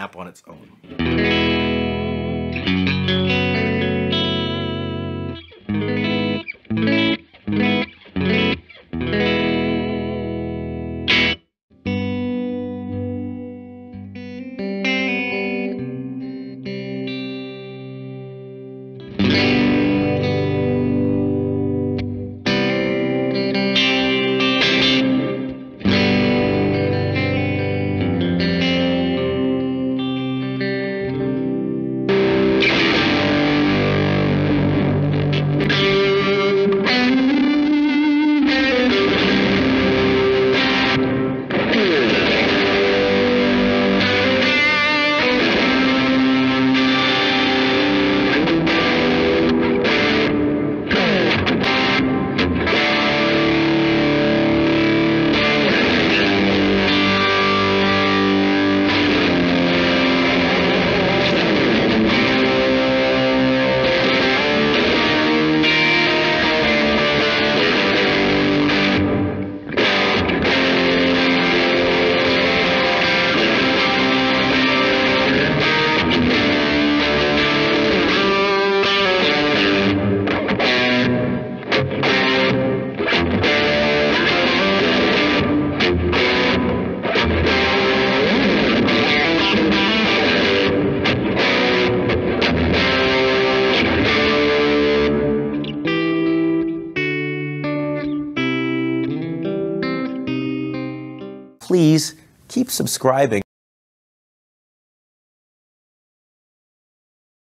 app on its own. Please keep subscribing.